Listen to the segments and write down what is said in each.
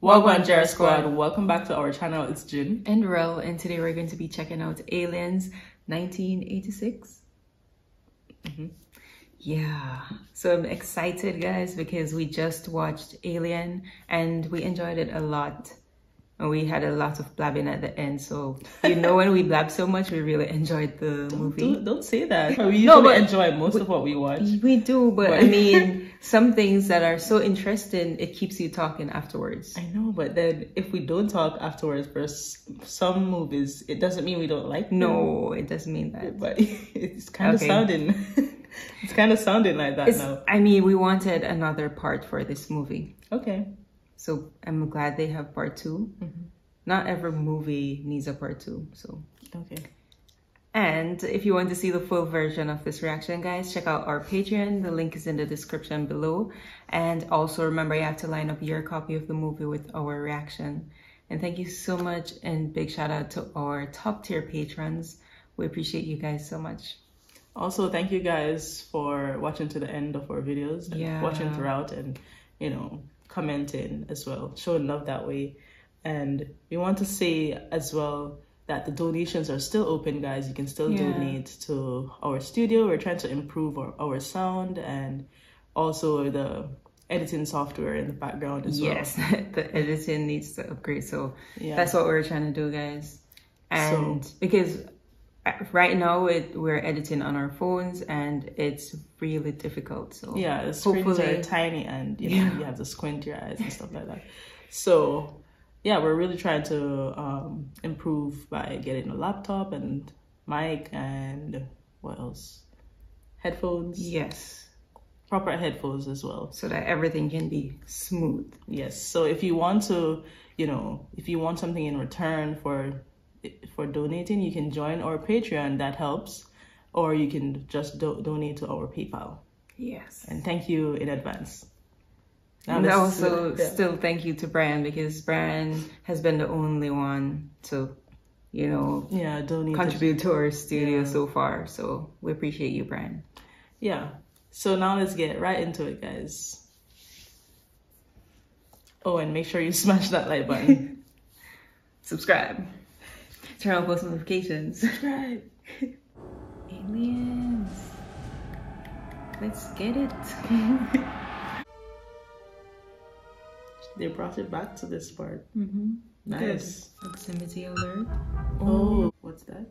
Welcome, Jara Squad. Welcome back to our channel. It's June. and Ryl, and today we're going to be checking out Aliens 1986. Mhm. Yeah, so I'm excited, guys, because we just watched Alien and we enjoyed it a lot. And we had a lot of blabbing at the end. So, you know, when we blab so much, we really enjoyed the movie. Don't, don't say that. We usually No, but- enjoy most of what we watch. We do, but I mean, some things that are so interesting, it keeps you talking afterwards. I know, but then if we don't talk afterwards for some movies, it doesn't mean we don't like them. No, it doesn't mean that. but it's kind of sounding. it's kind of sounding like that It's, now. I mean, we wanted another part for this movie. Okay. So I'm glad they have part 2 mm-hmm. Not every movie needs a part two. So, Okay. and if you want to see the full version of this reaction, guys, check out our Patreon. The link is in the description below. And also remember, you have to line up your copy of the movie with our reaction. And thank you so much, and big shout out to our top tier patrons. We appreciate you guys so much. Also, thank you guys for watching to the end of our videos and Yeah. watching throughout and, you know, commenting as well, showing love that way. And we want to say as well that the donations are still open, guys. You can still Yeah. donate to our studio. We're trying to improve our, our sound and also the editing software in the background as well. Yes, the editing needs to upgrade. So Yeah. that's what we're trying to do, guys. And because uh, right now it, we're editing on our phones and it's really difficult. So Yeah, the screens Hopefully- are tiny and you know Yeah. you have to squint your eyes and stuff like that. So yeah, we're really trying to um, improve by getting a laptop and mic and what else? Headphones. yes, Proper headphones as well. so that everything can be smooth. Yes. So if you want to, you know, if you want something in return for for donating, you can join our Patreon. That helps, or you can just do- donate to our PayPal. Yes. And thank you in advance. Now And also, yeah. still thank you to Brian because Brian has been the only one to, you know, yeah, donate. contribute to our studio Yeah. so far. So we appreciate you, Brian. Yeah. So now let's get right into it, guys. Oh, and make sure you smash that like button. Subscribe. Turn on post notifications. Subscribe. Aliens. Let's get it. They brought it back to this part. mm-hmm. Nice. Proximity alert. Oh, what's that?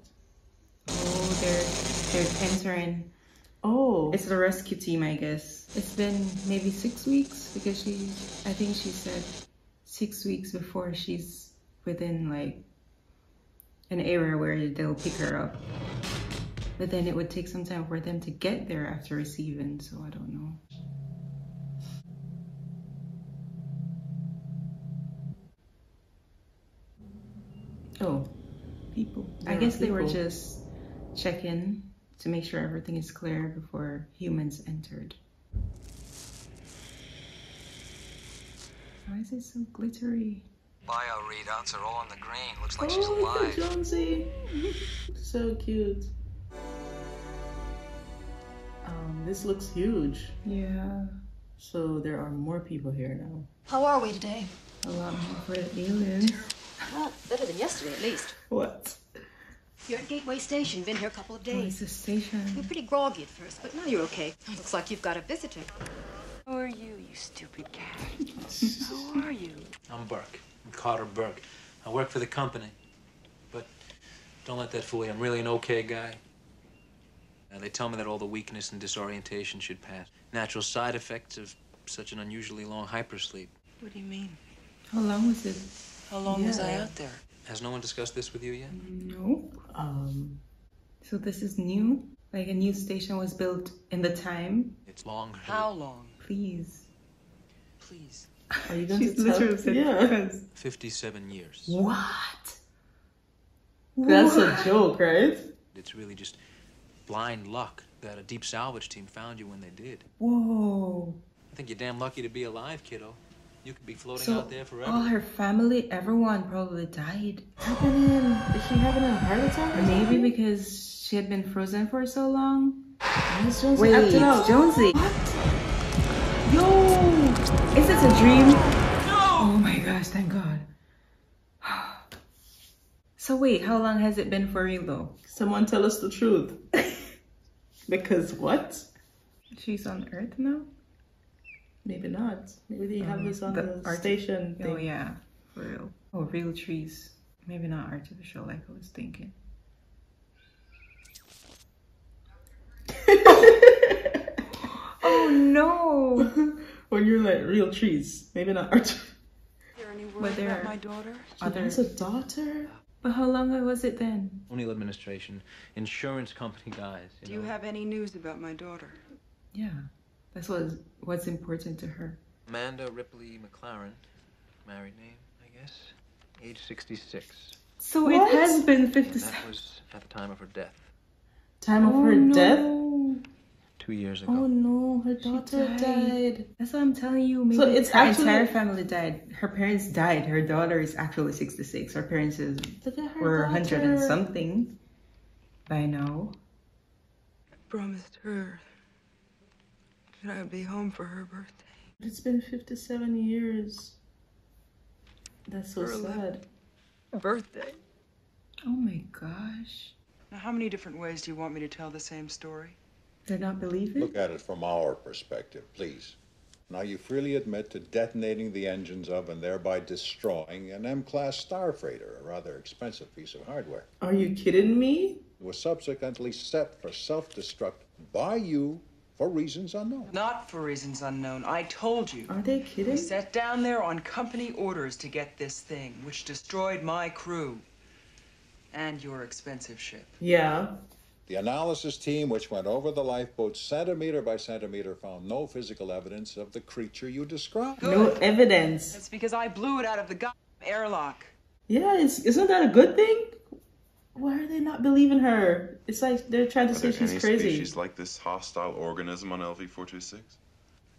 Oh, they're they're entering. Oh, It's the rescue team, I guess. It's been maybe six weeks because she, I think she said six weeks before she's within like an area where they'll pick her up. But then it would take some time for them to get there after receiving, so I don't know. Oh, people. I There are guess they were just checking to make sure everything is clear before humans entered. Why is it so glittery? Bio readouts are all on the green. Looks like she's oh, look alive. at Jonesy. so cute. Um, this looks huge. Yeah, So there are more people here now. How are we today? a lot more for the aliens. Well, better than yesterday at least. What? You're at Gateway Station. Been here a couple of Oh, it's days. a You're pretty groggy at first, but now you're okay. Looks like you've got a visitor. Who are you, you stupid cat? How are you? I'm Burke. I'm Carter Burke. I work for the company. But don't let that fool you. I'm really an okay guy. Now, they tell me that all the weakness and disorientation should pass. Natural side effects of such an unusually long hypersleep. What do you mean? How long was it? How long was I out there? Has no one discussed this with you yet? No. Um, So this is new? Like a new station was built in the time? It's long. How long? Please. Please. are you going She's to tell? literally said Yeah. 57 years. What? That's What? a joke, right? It's really just blind luck that a deep salvage team found you when they did. Whoa. I think you're damn lucky to be alive, kiddo. You could be floating So out there forever. all her family, everyone probably died. Happening? Is she having a heart attack? or Maybe something? because she had been frozen for so long. Why is Jonesy Wait, acting out? Yo, is this a dream? No. Oh my gosh, thank God. So wait, how long has it been for real though? Someone tell us the truth. because what? She's on Earth now? Maybe not. Maybe they have oh, this on the the, station oh, thing. Oh yeah, for real. Oh, real trees. Maybe not artificial like I was thinking. oh no! When you're like real trees. Maybe not art. Is there any word But there about my daughter? Other, There's a daughter. but how long ago was it then? O'Neill administration, insurance company guys. Do you have any news about my daughter? Yeah, that's what's what's important to her. Amanda Ripley McClaren, married name, I guess, age 66. So What? it has been And that was at the time of her death, Time of Oh, her no. death. Two years ago. Oh no, her daughter died. died. That's what I'm telling you. Maybe So it's her actually- entire family died. Her parents died. Her daughter is actually 66. Her parents is her were 100 and something by now. I Promised her that I would be home for her birthday. But it's been 57 years. That's so Her sad. Birthday? Oh my gosh. Now, how many different ways do you want me to tell the same story? They're not believing? Look at it from our perspective, please. Now you freely admit to detonating the engines of and thereby destroying an M-class star freighter, a rather expensive piece of hardware. Are you kidding me? It was subsequently set for self-destruct by you for reasons unknown. Not for reasons unknown. I told you. Are they kidding? We kidding? sat down there on company orders to get this thing, which destroyed my crew. And your expensive ship. Yeah. The analysis team, which went over the lifeboat centimeter by centimeter, found no physical evidence of the creature you described. No evidence. It's because I blew it out of the goddamn airlock. Yeah, it's, isn't that a good thing? Why are they not believing her? It's like they're trying to Are say there she's any crazy. species like this hostile organism on LV-426?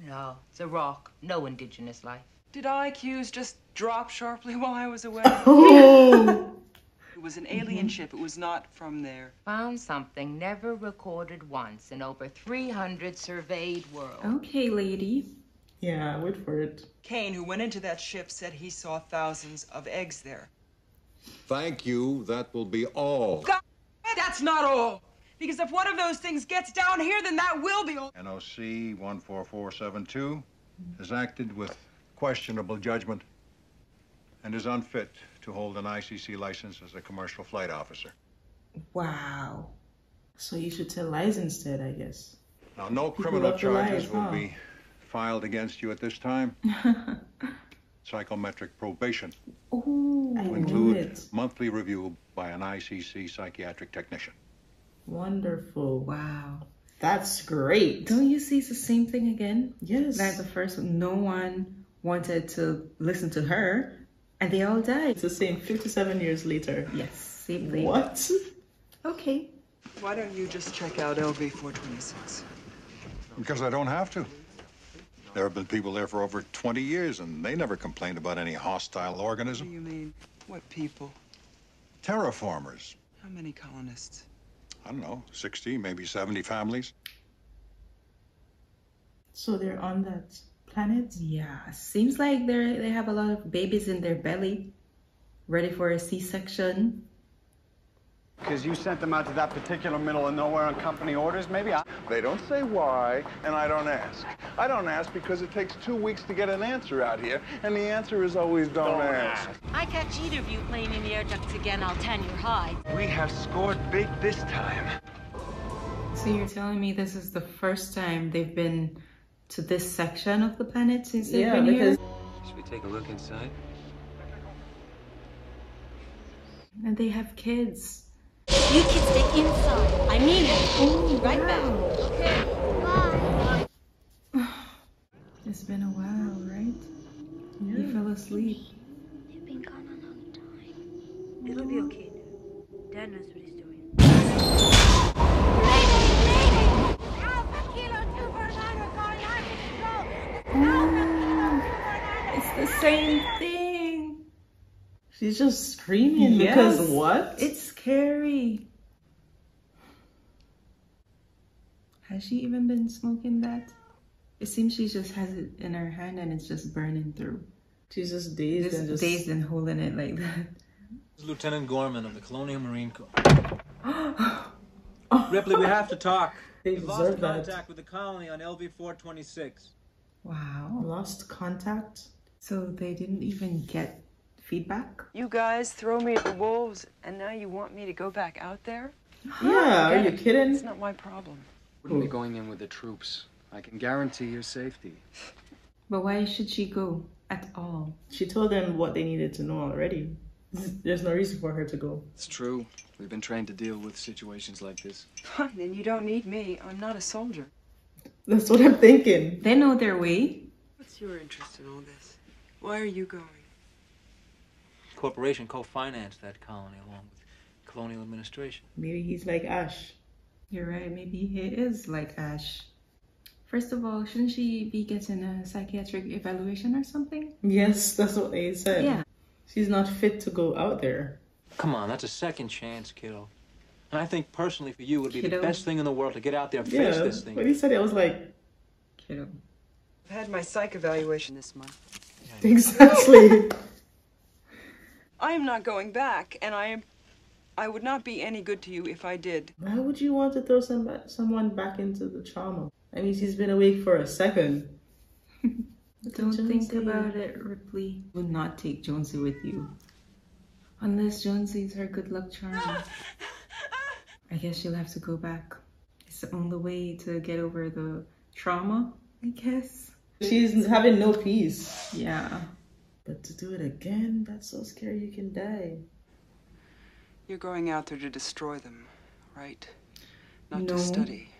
No, it's a rock. No indigenous life. Did IQs just drop sharply while I was away? Oh, It was an mm-hmm. alien ship. It was not from there. Found something never recorded once in over 300 surveyed worlds. Okay, lady. yeah, wait for it. Kane, who went into that ship, said he saw thousands of eggs there. Thank you, that will be all. God, that's not all. Because if one of those things gets down here, then that will be all. NOC 14472 has acted with questionable judgment and is unfit to hold an ICC license as a commercial flight officer. Wow. So you should tell lies instead, I guess. Now, no People criminal love to charges will huh? be filed against you at this time. Psychometric probation Oh, I include it. monthly review by an ICC psychiatric technician. Wonderful. wow. That's great. Don't you see it's the same thing again? Yes. Like the first one, no one wanted to listen to her, and they all died. It's the same 57 years later. Yes, same thing. What? Okay. Why don't you just check out LV 426? Because I don't have to. There have been people there for over 20 years, and they never complained about any hostile organism. What do you mean? What people? Terraformers. How many colonists? I don't know, 60, maybe 70 families. So they're on that planet? Yeah, seems like they they have a lot of babies in their belly, ready for a C-section. Because you sent them out to that particular middle of nowhere on company orders, maybe I... They don't say why, and I don't ask. I don't ask because it takes two weeks to get an answer out here, and the answer is always don't, ask. I catch either of you playing in the air ducts again, I'll tan your hide. We have scored big this time. So you're telling me this is the first time they've been to this section of the planet since they've Yeah, been because here? Should we take a look inside? And they have kids. You kids stay inside. I mean it. right back. Okay. Bye. It's been a while, right? You fell asleep. You've been gone a long time. It'll be okay. Dad knows what he's doing. It's the same thing. She's just screaming Yes. because what? It's scary. Has she even been smoking that? It seems she just has it in her hand and it's just burning through. She's just dazed Just, and just dazed and holding it like that. Lieutenant Gorman of the Colonial Marine Corps. Ripley, we have to talk. They We've lost deserve that. contact with the colony on LV 426. Wow. Lost contact. So they didn't even get feedback? You guys throw me at the wolves, and now you want me to go back out there? Yeah, are you kidding? It's not my problem. Wouldn't be going in with the troops. I can guarantee your safety. But why should she go at all? She told them what they needed to know already. There's no reason for her to go. It's true. We've been trained to deal with situations like this. Fine, then you don't need me. I'm not a soldier. That's what I'm thinking. They know their way. What's your interest in all this? Why are you going? Corporation co-financed that colony along with colonial administration. Maybe he's like Ash. You're right, maybe he is like Ash. First of all, shouldn't she be getting a psychiatric evaluation or something? Yes, that's what they said. Yeah. She's not fit to go out there. Come on, that's a second chance, kiddo. And I think personally for you, it would be the best thing in the world to get out there and Yeah. face this thing. When he said it, I was like, Kiddo. I've had my psych evaluation this month. exactly. I am not going back, and I am. I would not be any good to you if I did. Why would you want to throw some, someone back into the trauma? I mean, she's been awake for a second. Don't think about it, Ripley. Will not take Jonesy with you. Unless Jonesy's her good luck charm. I guess she'll have to go back. It's the only way to get over the trauma, I guess. She's having no peace. Yeah. But to do it again, that's so scary you can die. You're going out there to destroy them, right? Not No. to study,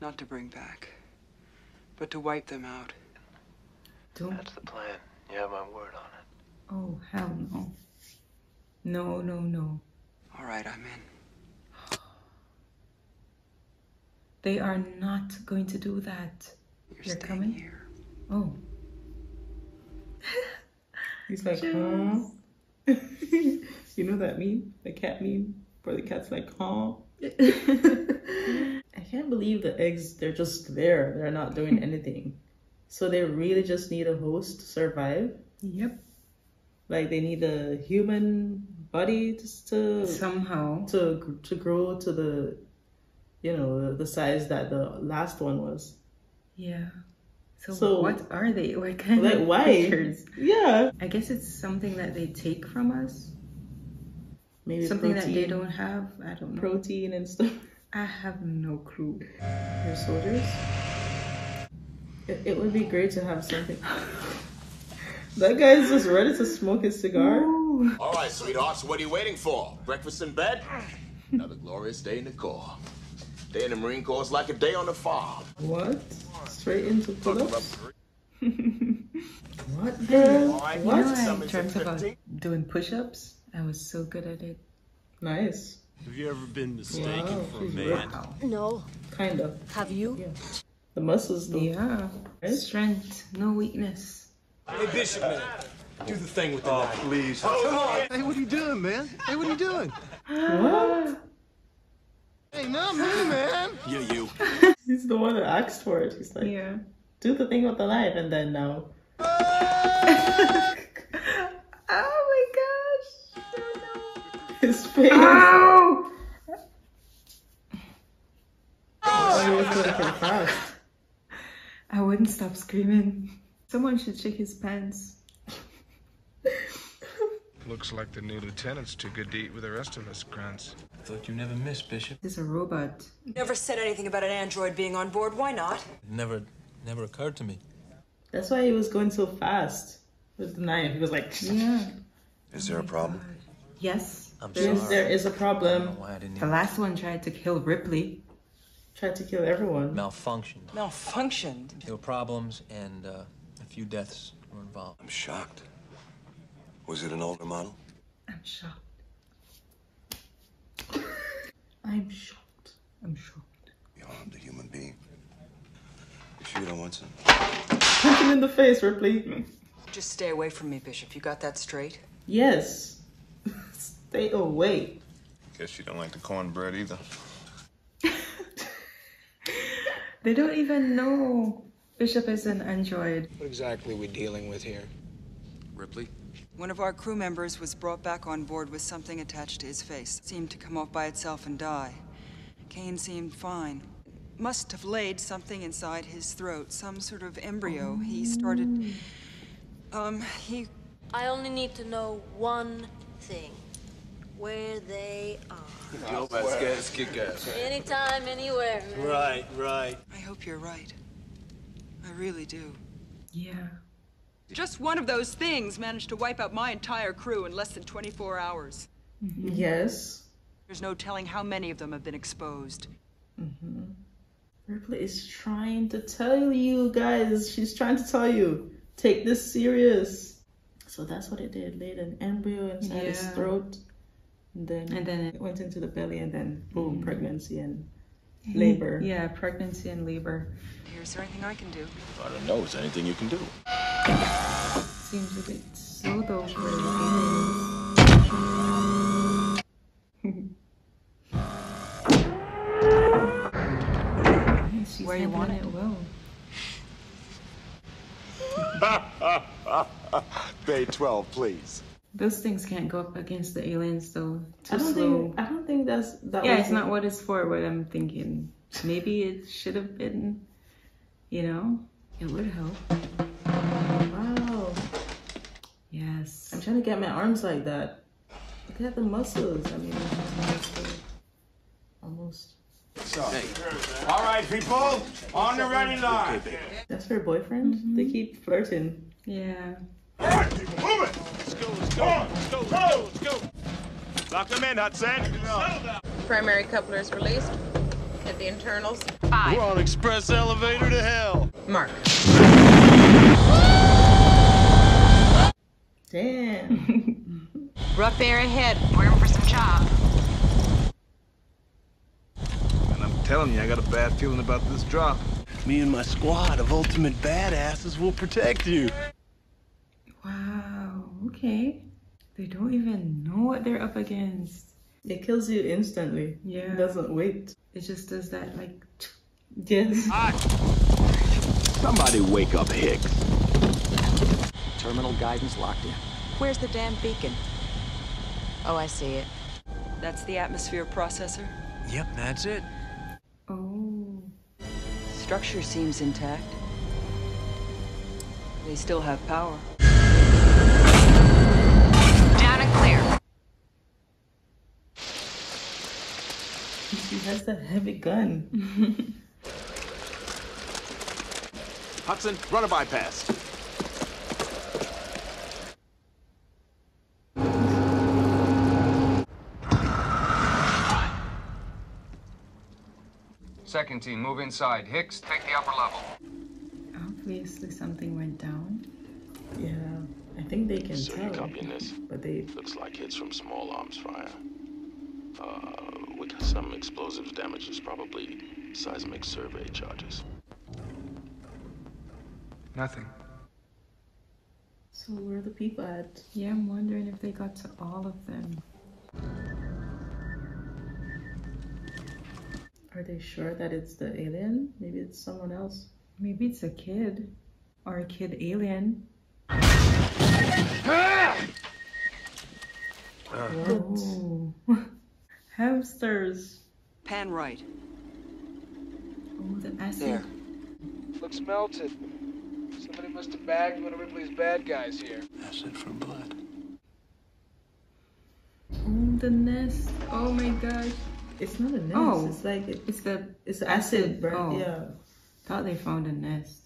not to bring back, but to wipe them out. Don't. That's the plan. You have my word on it. Oh, hell no. No, no, no. All right, I'm in. They are not going to do that. You're You're coming? here. Oh. He's like, huh? You know that meme? The cat meme? Where the cat's like, huh? I can't believe the eggs, they're just there. They're not doing anything. So they really just need a host to survive? Yep. Like they need a human body just to Somehow. to to grow to the you know the size that the last one was. Yeah. So, So- what are they? What kind Like of why? creatures? Yeah, I guess it's something that they take from us. maybe something protein, that they don't have. I don't know. protein and stuff. I have no clue. They're soldiers. It, it would be great to have something. that guy's just ready to smoke his cigar. All right, sweethearts, what are you waiting for? Breakfast in bed? Another glorious day in the Corps. Day in the Marine Corps is like a day on the farm. What? Straight into Talking pull-ups? What, girl? All right, You What? know, I Summons dreamt about doing push-ups. I was so good at it. Nice. Have you ever been mistaken Wow, for a man? ripped. No. Kind of. Have you? Yeah. The muscles, though. Yeah. Right? Strength, no weakness. Hey, Bishop, man. Do the thing with the Oh, knife. please. Hey, what are you doing, man? Hey, what are you doing? What? Hey, not me, man. Yeah, you. He's the one that asked for it. He's like, Yeah. do the thing with the knife, and then no. Oh my gosh. His face. Ow! Oh, he was doing it pretty fast. I wouldn't stop screaming. Someone should shake his pants. Looks like the new lieutenant's too good to eat with the rest of us, grunts. I thought you never missed, Bishop. He's a robot. Never said anything about an android being on board. Why not? It never, never occurred to me. That's why he was going so fast with the knife. He was like, Yeah. Is there a problem? Yes. I'm There's, sorry. there is a I don't know problem. why I didn't The last one tried to kill Ripley. Tried to kill everyone. malfunctioned. Malfunctioned. There were problems, and uh, a few deaths were involved. I'm shocked. Was it an older model? I'm shocked. I'm shocked. I'm shocked. You harmed a human being. You sure you don't want some? Punch him in the face, Ripley. Just stay away from me, Bishop. You got that straight? Yes. Stay away. Guess you don't like the cornbread either. They don't even know Bishop is an android. What exactly are we dealing with here? Ripley? One of our crew members was brought back on board with something attached to his face. Seemed to come off by itself and die. Kane seemed fine. Must have laid something inside his throat, some sort of embryo. He started. Um, he. I only need to know one thing. Where they are. Yo, that's gas, kick ass. Anytime, anywhere. Right, right. I hope you're right. I really do. Yeah. Just one of those things managed to wipe out my entire crew in less than 24 hours. Yes. There's no telling how many of them have been exposed. Mm -hmm. Ripley is trying to tell you guys. She's trying to tell you. Take this serious. So that's what it did. Laid an embryo inside his throat. And then, And then it went into the belly, and then boom, Mhm. pregnancy and Mm-hmm. labor. Yeah, pregnancy and labor. Is there anything I can do? I don't know. Is there anything you can do? Seems a bit slow though for the aliens. She's Where you want handling it? well. Bay 12, please. Those things can't go up against the aliens though. Too I don't slow. think. I don't think that's that. yeah, was it's not what it's for, What I'm thinking maybe it should have been, you know, it would help. Wow. Yes. I'm trying to get my arms like that. Look at the muscles. I mean, almost. almost. All right, people, on the ready line. That's her boyfriend. They mm-hmm. keep flirting. Yeah. All right, people, Move it. Let's go, let's go, let's go, let's go, let's go. Lock them in, Hudson. Primary couplers released. Hit the internals. We're on express elevator to hell. Mark. Damn. Rough air ahead. We're in for some chop. And I'm telling you, I got a bad feeling about this drop. Me and my squad of ultimate badasses will protect you. Wow. Okay. They don't even know what they're up against. It kills you instantly. Yeah. It doesn't wait. It just does that like. Yes. Somebody wake up Hicks. Terminal guidance locked in. Where's the damn beacon? Oh, I see it. That's the atmosphere processor. Yep, that's it. Oh. Structure seems intact. They still have power. Down and clear. She has that heavy gun. Hudson, run a bypass. Second team, move inside. Hicks, take the upper level. Obviously, something went down. Yeah. I think they can So you tell. copying this? But they. Looks like hits from small arms fire. Uh, we got some explosives damages, probably seismic survey charges. Nothing. So where are the people at? Yeah, I'm wondering if they got to all of them. Are they sure that it's the alien? Maybe it's someone else. Maybe it's a kid. Or a kid alien. Oh. Hamsters. Pan right. Oh, the acid. There. Looks melted. Somebody must have bagged one of Ripley's bad guys here. Acid for blood. Oh, the nest. Oh my gosh. It's not a nest. Oh, it's like it, It's the it's acid. acid. burn- Oh. Yeah. Thought they found a nest.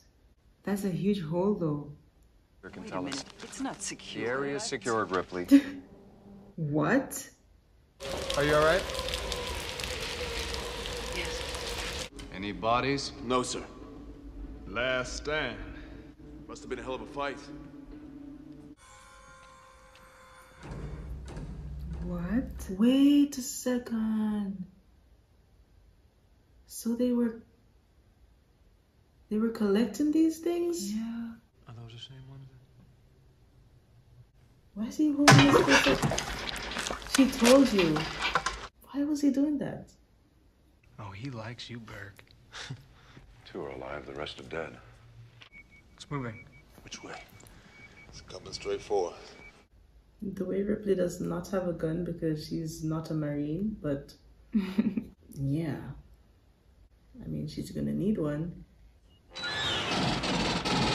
That's a huge hole though. Wait a minute. It's not secure. The area is secured, Ripley. What? Are you all right? Yes. Any bodies? No, sir. Last stand. Must have been a hell of a fight. What? Wait a second. So they were they were collecting these things? Yeah. Are those the same ones? Why is he holding this picture? She told you. Why was he doing that? Oh, he likes you, Burke. Two are alive, the rest are dead. It's moving. Which way? It's coming straight for us. The way Ripley does not have a gun because she's not a Marine, but yeah. I mean, she's gonna need one.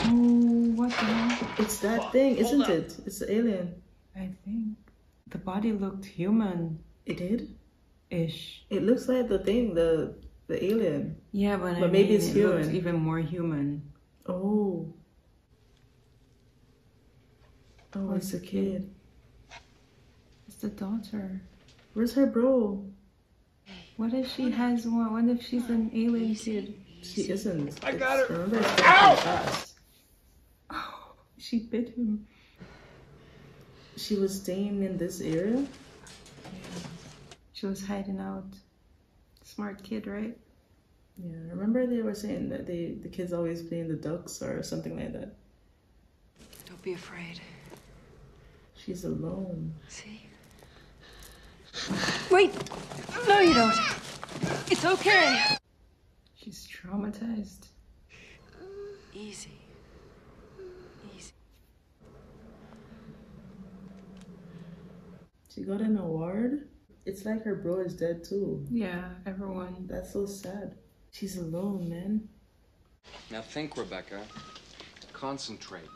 Oh, what the hell? It's that thing, isn't it? It's the alien. I think the body looked human. It did? Ish. It looks like the thing, the the alien. Yeah, but, I maybe mean, it's it human. even more human. Oh. Oh, it's a kid. It's the daughter. Where's her bro? What if she has one? What if she's an alien kid? She isn't. I got her. Remember, it's Ow! Very fast. She bit him. She was staying in this area. She was hiding out. Smart kid, right? Yeah, remember they were saying that they the kids always playing the ducks or something like that. Don't be afraid. She's alone. See? Wait! No, you don't. It's okay. She's traumatized. Easy. Easy. She got an award. It's like her bro is dead too. Yeah, everyone. That's so sad. She's alone, man. Now think, Rebecca. Concentrate.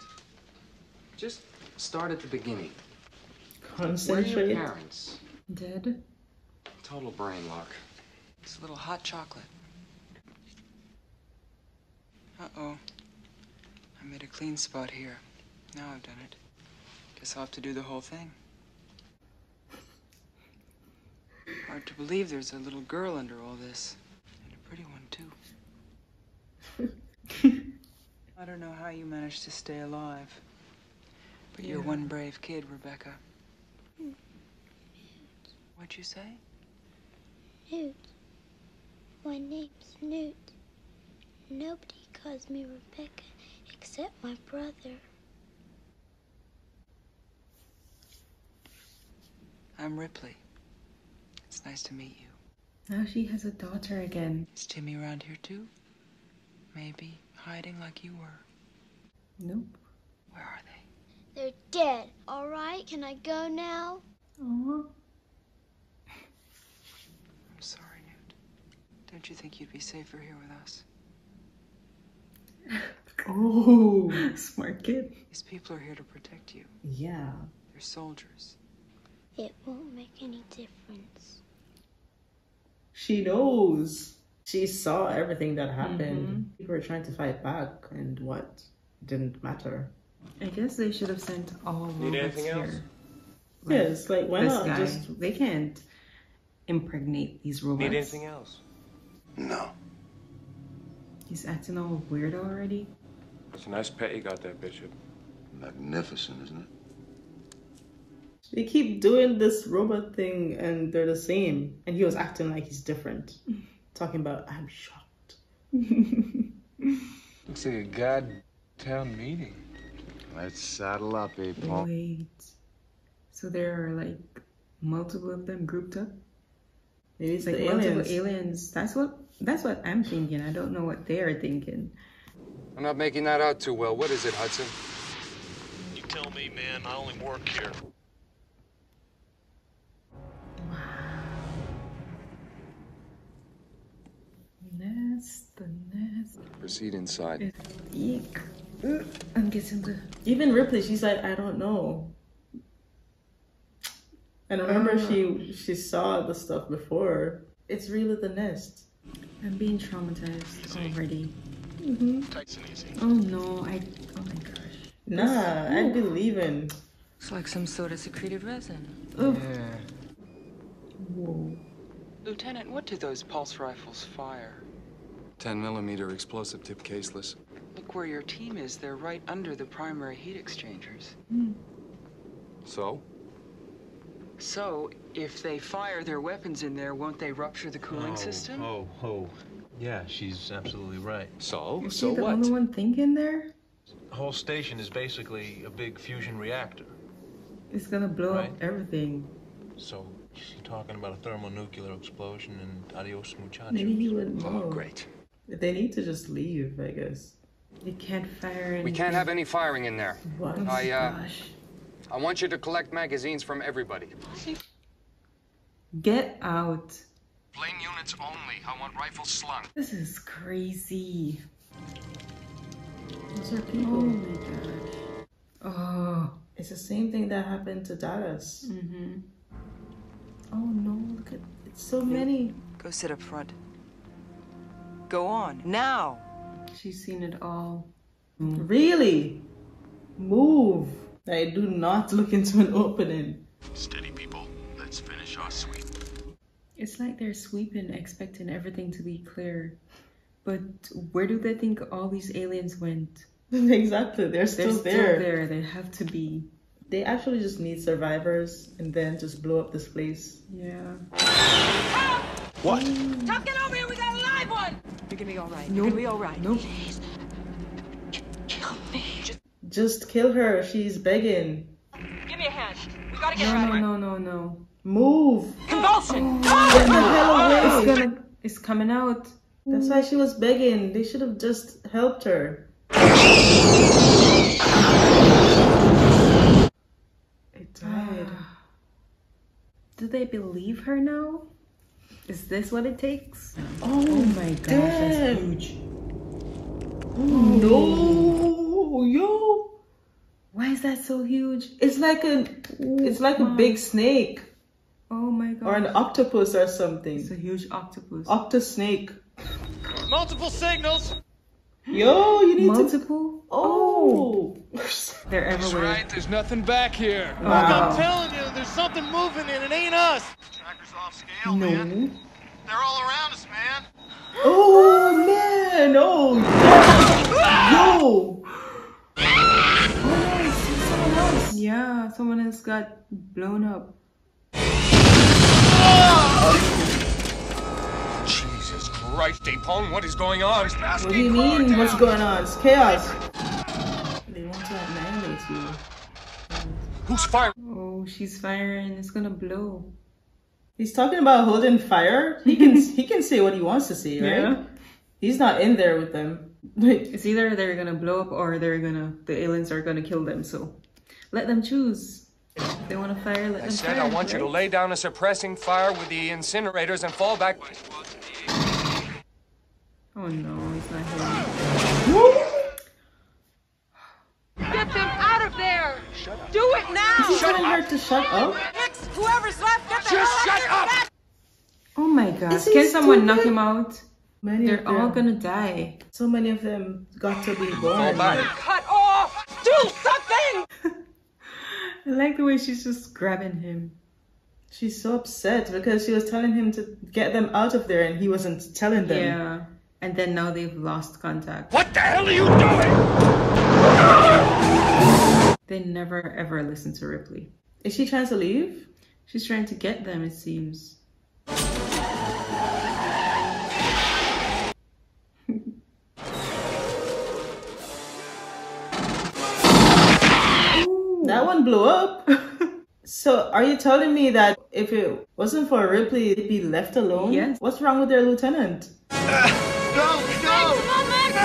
Just start at the beginning. Concentrate. Where are Concentrate. your parents? Dead? Total brain lock. It's a little hot chocolate. Uh-oh. I made a clean spot here. Now I've done it. Guess I'll have to do the whole thing. Hard to believe there's a little girl under all this. And a pretty one, too. I don't know how you managed to stay alive. But you're one brave kid, Rebecca. What'd you say? Newt. My name's Newt. Nobody calls me Rebecca except my brother. I'm Ripley. It's nice to meet you. Now she has a daughter again. Is Timmy around here too? Maybe hiding like you were. Nope. Where are they? They're dead. All right, can I go now? Aww. I'm sorry, Newt. Don't you think you'd be safer here with us? Oh, smart kid. These people are here to protect you. Yeah. They're soldiers. It won't make any difference. She knows. She saw everything that happened. Mm-hmm. People were trying to fight back, and what didn't matter. I guess they should have sent all Need robots anything here. else? Yes, like, why not guy. just- They can't impregnate these robots. Need anything else? No. He's acting all weird already. It's a nice pet you got there, Bishop. Magnificent, isn't it? They keep doing this robot thing, and they're the same. And he was acting like he's different, talking about I'm shocked. Looks like a goddamn town meeting. Let's saddle up, eh, Paul? Wait. So there are like multiple of them grouped up? Maybe it's like the multiple aliens. aliens. That's what that's what I'm thinking. I don't know what they are thinking. I'm not making that out too well. What is it, Hudson? You tell me, man. I only work here. Nest, the nest. Proceed inside. Eek. I'm getting the Even Ripley, she's like, I don't know. And remember, Ah. she she saw the stuff before. It's really the nest. I'm being traumatized already. Mm-hmm. Easy. Oh no, I oh my gosh. Nah, I'd be leaving. It's like some sort of secreted resin. Yeah. Whoa. Lieutenant, what do those pulse rifles fire? 10 millimeter explosive tip caseless. Look where your team is. They're right under the primary heat exchangers. So? So, if they fire their weapons in there, won't they rupture the cooling system? Oh, oh. Yeah, she's absolutely right. So? Is she the only one thinking there? The whole station is basically a big fusion reactor. It's gonna blow Right. up everything. So she's talking about a thermonuclear explosion and adios muchachos. Maybe he wouldn't Oh, great. They need to just leave, I guess. You can't fire We can't have any firing in there. What? I, uh, Gosh. I want you to collect magazines from everybody. Get out. Plane units only. I want rifles slung. This is crazy. Those are people. Oh my gosh. Oh. It's the same thing that happened to Dallas. Mm-hmm. Oh no, look at it's so many. Go sit up front. Go on, now! She's seen it all. Really? Move. I do not look into an opening. Steady, people. Let's finish our sweep. It's like they're sweeping, expecting everything to be clear. But where do they think all these aliens went? exactly, they're still They're there. still there. They have to be. They actually just need survivors and then just blow up this place. Yeah. What? Tom, get over here. We got a live one. You're gonna be all right. You're gonna be all right. Kill me. Just Just kill her. She's begging. give me a hand. We gotta get her No, of no, here. no, no, no. Move. Convulsion. Get the hell It's gonna. It's coming out. That's why she was begging. They should have just helped her. It died. Do they believe her now? Is this what it takes? Oh, my gosh, that's damn. huge. No, oh. yo. Why is that so huge? It's like a, it's oh like a big snake Oh my god. or an octopus or something. It's a huge octopus. Octus snake. Multiple signals. Yo, you need to. Multiple? Oh. oh. They're everywhere. That's everywhere. right. There's nothing back here. Wow. I'm telling you, there's something moving and it ain't us. Trackers off scale, No. man. They're all around us, man. Oh man! Oh yo! Yeah, someone else got blown up. Jesus Christ, Apone, what is going on? What do you mean? What's going on? It's chaos. They want to annihilate you. Who's firing? Oh, she's firing. It's gonna blow. He's talking about holding fire. He can he can say what he wants to say, right? Yeah. He's not in there with them. It's either they're gonna blow up or they're gonna the aliens are gonna kill them. So let them choose. If they want to fire, let I them said fire. I want you to lay down a suppressing fire with the incinerators and fall back. Oh no, he's not hitting. Get them out of there. Do it now. Is he telling her to shut up? Hicks, whoever's left, get the Just hell out shut of here. up! Oh my god, Is he Can someone knock him out? Many They're all gonna die. So many of them got to be Fall born. Oh back. Cut off. Do something. I like the way she's just grabbing him. She's so upset because she was telling him to get them out of there and he wasn't telling them. Yeah. And then now they've lost contact. What the hell are you doing? They never ever listen to Ripley. Is she trying to leave? She's trying to get them, it seems. That one blew up. so are you telling me that if it wasn't for Ripley, they'd be left alone? Yes. What's wrong with their lieutenant?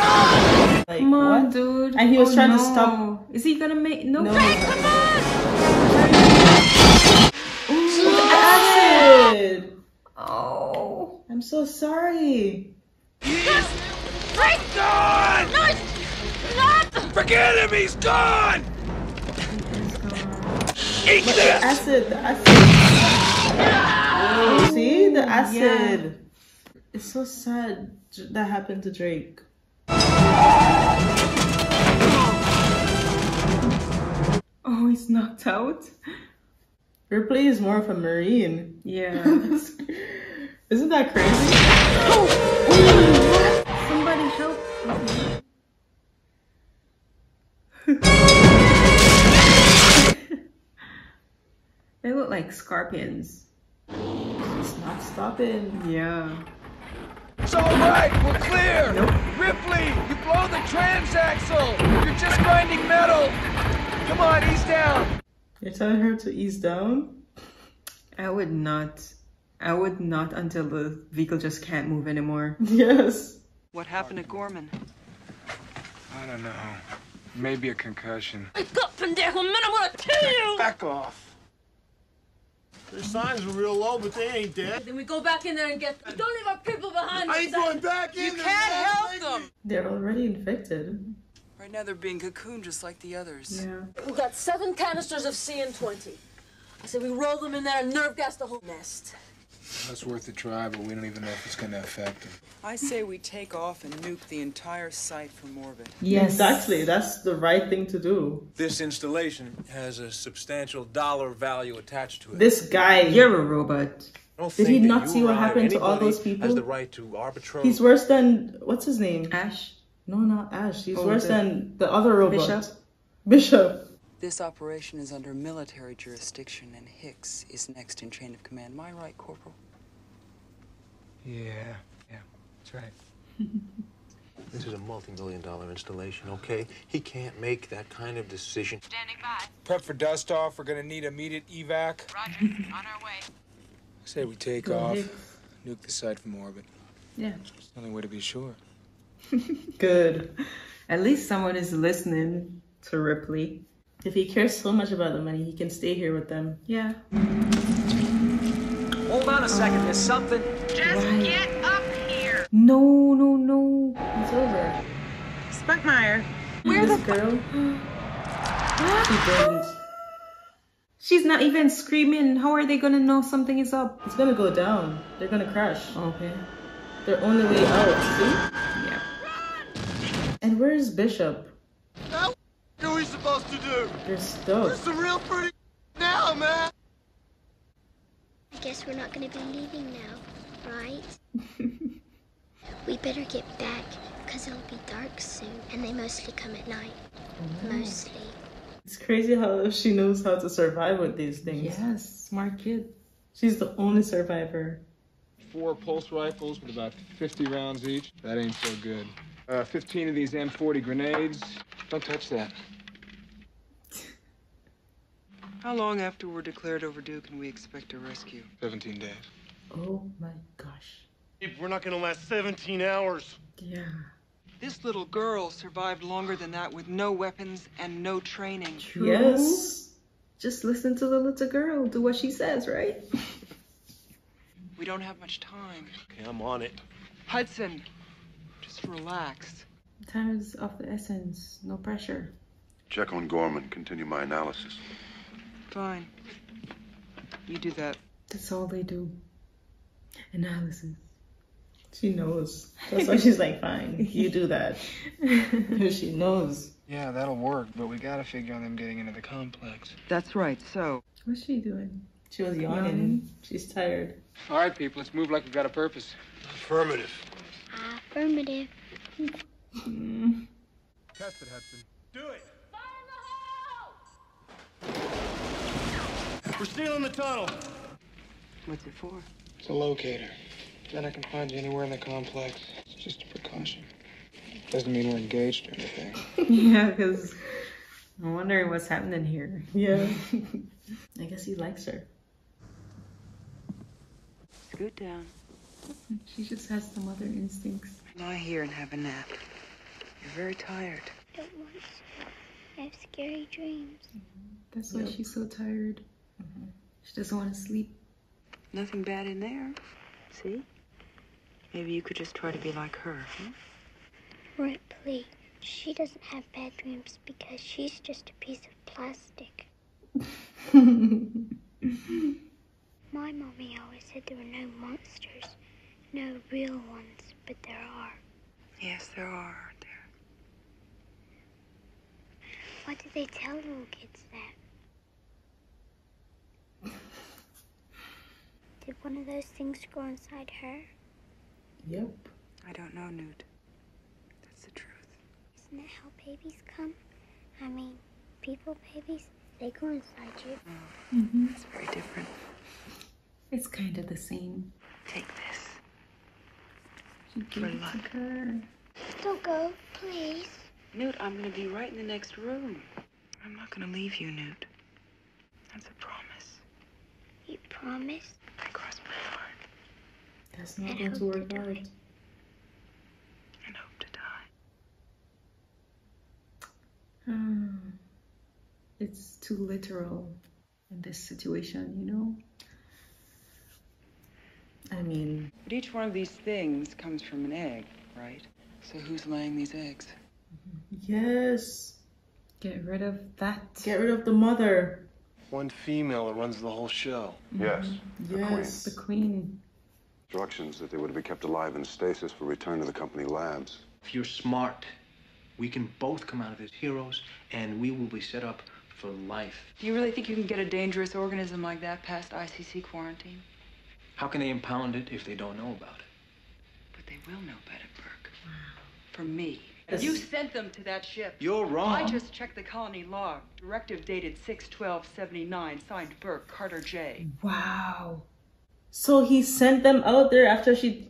Go, go! Like Come on, what? dude. And he was Oh, trying to stop. Is he gonna make no? No. Ooh, Acid. Oh. I'm so sorry. Right. No, it's not. Forget him. He's gone. Eat But the this. acid, the acid. You see the acid. It's so sad that happened to Drake. Oh, he's knocked out. Ripley is more of a marine. Yeah. Isn't that crazy? Somebody help. they look like scorpions. It's not stopping. Yeah. It's all right. We're clear. Ripley, you blow the transaxle. You're just grinding metal. Come on, ease down. You're telling her to ease down? I would not. I would not until the vehicle just can't move anymore. Yes. What happened to Gorman? I don't know. Maybe a concussion. Wake up, pendejo, man, I'm gonna kill you! Back off. Their signs were real low, but they ain't dead. Then we go back in there and get them. Don't leave our people behind. I ain't Zach. going back in You there. can't man. help them. They're already infected. Right now they're being cocooned just like the others. Yeah. We got seven canisters of CN20. I said we roll them in there and nerve gas the whole nest. That's worth a try, but we don't even know if it's gonna affect them. I say we take off and nuke the entire site from orbit. Yes. Exactly. That's the right thing to do. This installation has a substantial dollar value attached to it. This guy. You're a robot. Did he not see what or I or happened to all those people? Has the right to arbitrarily. He's worse than what's his name? Ash. No, not Ash. He's Oh, worse the- than the other robot. Bishop? Bishop. This operation is under military jurisdiction, and Hicks is next in chain of command. Am I right, Corporal? Yeah, yeah, that's right. This is a multi-million dollar installation, okay? He can't make that kind of decision. Standing by. Prep for dust off. We're gonna need immediate evac. Roger. On our way. Say we take Go off, Hicks. nuke the site from orbit. Yeah. It's the only way to be sure. Good. At least someone is listening to Ripley. If he cares so much about the money, he can stay here with them. Yeah. Hold on a second, there's something. Just get up here. No, no, no. It's over. Spunkmeyer. Where this girl? she didn't. She's not even screaming. How are they gonna know something is up? It's gonna go down. They're gonna crash. Okay. Their only way out. See? Yeah. And where's Bishop? Now, what are we supposed to do? They're stuck. There's some real pretty now, man. I guess we're not gonna be leaving now, right? we better get back, because it'll be dark soon, and they mostly come at night. Mostly. It's crazy how she knows how to survive with these things. Yes, smart kid. She's the only survivor. Four pulse rifles with about 50 rounds each. That ain't so good. Uh, 15 of these M40 grenades. Don't touch that. How long after we're declared overdue can we expect a rescue? 17 days. Oh my gosh. We're not gonna last 17 hours. Yeah. This little girl survived longer than that with no weapons and no training. True. Yes. Just listen to the little girl. Do what she says, right? We don't have much time. Okay, I'm on it. Hudson, just relax. Time is of the essence. No pressure. Check on Gorman. Continue my analysis. Fine. You do that. That's all they do. Analysis. She knows. That's why she's like, fine, you do that. she knows. Yeah, that'll work, but we gotta figure on them getting into the complex. That's right. So, What's she doing? She was yawning. Yawning? She's tired. All right, people, let's move like we've got a purpose. Affirmative. Affirmative. Hmm. Test it, Hudson. Do it. We're sealing the tunnel. what's it for? It's a locator. Then I can find you anywhere in the complex. It's just a precaution. Doesn't mean we're engaged or anything. yeah, because I'm wondering what's happening here. Yeah. I guess he likes her. Scoot down. She just has some other instincts. Lie here and have a nap. You're very tired. Don't want to. I have scary dreams. That's why she's so tired. Mm-hmm. She doesn't want to sleep. Nothing bad in there. See? Maybe you could just try to be like her. Huh? Ripley, she doesn't have bad dreams because she's just a piece of plastic. My mommy always said there were no monsters, no real ones, but there are. Yes, there are, aren't there? Why do they tell little kids that? Did one of those things grow inside her? Yep. I don't know, Newt. That's the truth. Isn't that how babies come? I mean, people babies, they go inside you. Mm-hmm. It's very different. It's kind of the same. Take this. She gave For luck. her. Don't go, please. Newt, I'm gonna be right in the next room. I'm not gonna leave you, Newt. That's a promise. You promise? I my heart. That's not what's worth art. And hope to die. Hmm. It's too literal in this situation, you know? I mean. But each one of these things comes from an egg, right? So who's laying these eggs? Yes. Get rid of that. Get rid of the mother. One female that runs the whole show. Yes. Yes. The queen. Instructions that they were to be kept alive in stasis for return to the company labs. If you're smart, we can both come out of this heroes, and we will be set up for life. Do you really think you can get a dangerous organism like that past ICC quarantine? How can they impound it if they don't know about it? But they will know about it, Burke. For me. Yes. You sent them to that ship. You're wrong. I just checked the colony log. Directive dated 6-12-79, signed Burke, Carter J. Wow. So he sent them out there after she.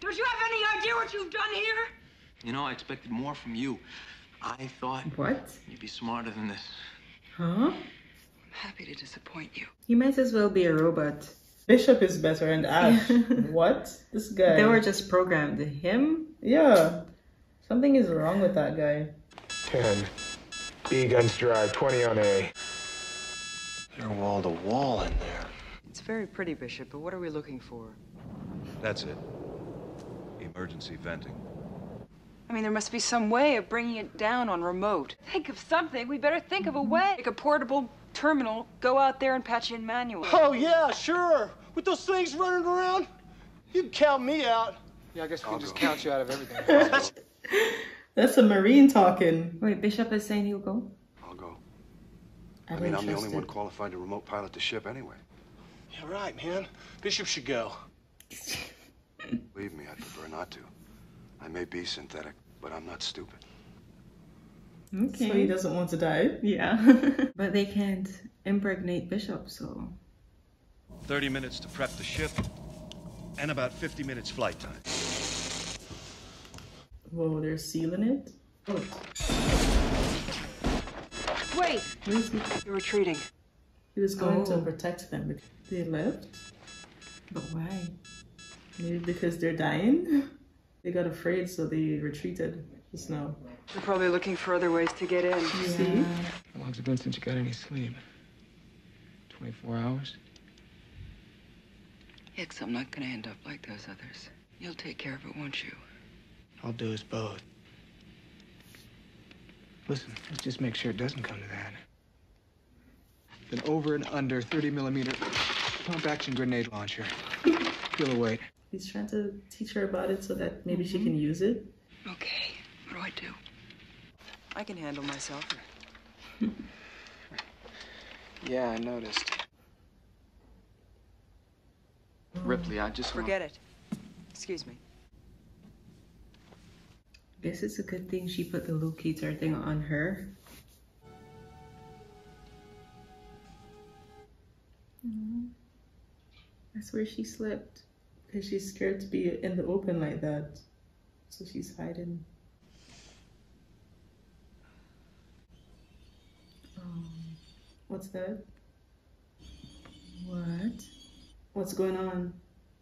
Don't you have any idea what you've done here? You know, I expected more from you. I thought What? you'd be smarter than this. Huh? I'm happy to disappoint you. He might as well be a robot. Bishop is better and Ash. what? This guy. They were just programmed. Him? Yeah. Something is wrong with that guy. 10. B guns drive, 20 on A. You're wall to wall in there. It's very pretty, Bishop, but what are we looking for? That's it. Emergency venting. I mean, there must be some way of bringing it down on remote. Think of something. We better think of a way. Like a portable terminal. Go out there and patch in manually. Oh, yeah, sure. With those things running around, you can count me out. Yeah, I guess we can just count you out of everything. That's a Marine talking. Wait, Bishop is saying he'll go? I'll go. I, I mean, don't I'm the only one qualified to remote pilot the ship anyway. Yeah, right, man. Bishop should go. Believe me, I'd prefer not to. I may be synthetic, but I'm not stupid. Okay. So he doesn't want to die. Yeah. but they can't impregnate Bishop, so. 30 minutes to prep the ship, and about 50 minutes flight time. Whoa, they're sealing it. Oh, Wait! where's he? You're retreating. He was going to Oh. protect them. but They left. But why? Maybe because they're dying. They got afraid, so they retreated just now. They're probably looking for other ways to get in. See? How long's it been since you got any sleep? 24 hours? Hicks, I'm not gonna end up like those others. You'll take care of it, won't you? I'll do us both. Listen, let's just make sure it doesn't come to that. Then over and under 30 millimeter pump action grenade launcher. Feel the weight. He's trying to teach her about it so that maybe she can use it. Okay, what do I do? I can handle myself. Yeah, I noticed. Ripley, I just Forget it. Excuse me. Guess it's a good thing she put the locator thing on her. That's where she slept. Because she's scared to be in the open like that. So she's hiding. Um, what's that? What? What's going on?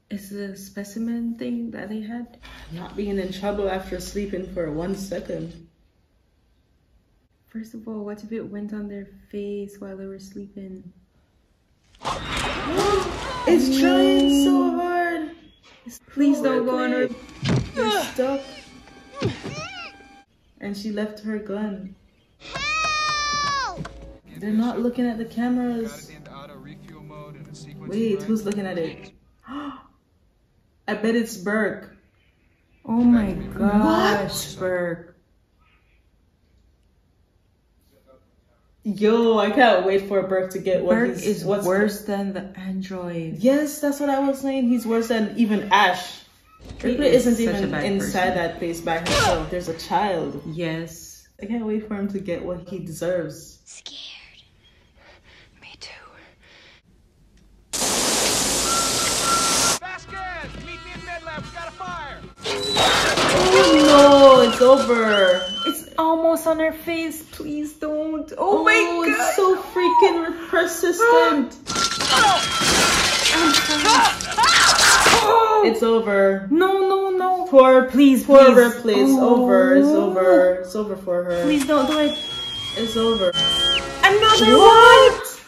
Is the specimen thing that they had? Not being in trouble after sleeping for one second. First of all, what if it went on their face while they were sleeping? It's trying so hard. Please don't go on her. You're stuck. And she left her gun. They're not looking at the cameras. Wait, who's looking at it? I bet it's Burke. Oh my gosh, Burke. Yo, I can't wait for Burke to get what Burke he's is what's worse than the android. Yes, that's what I was saying. He's worse than even Ash. He Ripley is isn't even inside person. that place by herself. There's a child. Yes. I can't wait for him to get what he deserves. Me Oh no, it's over. It's almost on her face. Please don't. Oh, Oh, my god. it's so freaking persistent. It's over. No, no, no. Poor, Please, poor please. Ripley. It's over. It's Oh. over. It's over for her. Please don't do it. It's over. Another What?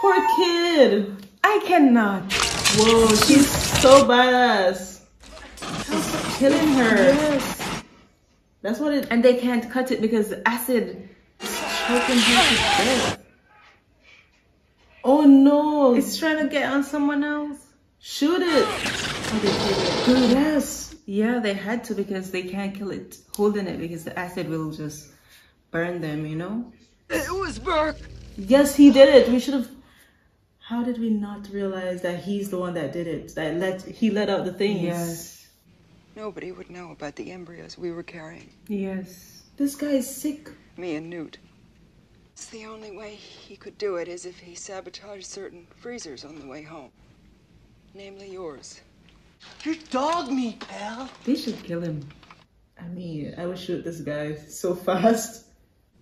Poor kid. I cannot. Whoa, she's so badass. She's killing her. Yes. That's what it. And they can't cut it because the acid is choking her to death. Oh no! It's trying to get on someone else. Shoot it. Oh, they did it. Good. Yes. Yeah, they had to because they can't kill it holding it because the acid will just burn them, you know? It was Burke. Yes, he did it. We should have. How did we not realize that he's the one that did it? That let he let out the things. Yes. Nobody would know about the embryos we were carrying. Yes. This guy is sick. Me and Newt. It's the only way he could do it is if he sabotaged certain freezers on the way home. Namely yours. You dogged me, pal. They should kill him. I mean, I would shoot this guy so fast.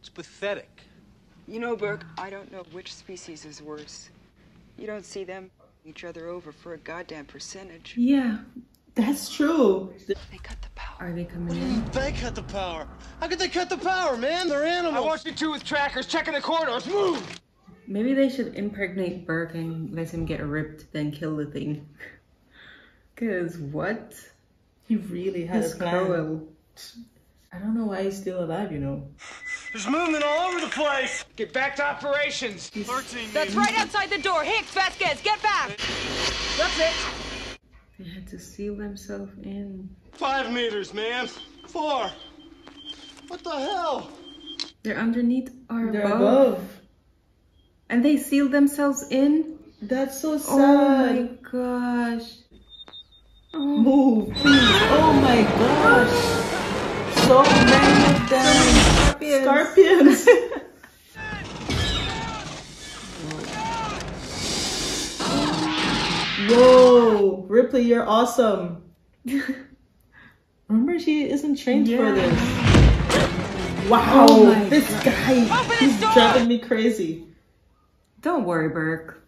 It's pathetic. You know, Burke, I don't know which species is worse. You don't see them each other over for a goddamn percentage. Yeah. That's true. They cut the power. Are they coming What do you in? they cut the power? How could they cut the power, man? They're animals. I want you two with trackers checking the corridors. Move! Maybe they should impregnate Burke and let him get ripped, then kill the thing. Cause what? He really has He's a plan. cruel. I don't know why he's still alive. You know. There's movement all over the place. Get back to operations. 13 That's right outside the door. Hicks, Vasquez, get back. That's it. They had to seal themselves in. Five meters, man. Four. What the hell? They're underneath or They're above. above. And they sealed themselves in? That's so sad. Oh my sad. gosh. Oh. Move, please. Oh my gosh. So many of them. Scorpions. Scorpions. Whoa, Ripley, you're awesome. Remember, she isn't trained for this. Wow, Oh this God. guy, he's driving me crazy. Don't worry, Burke.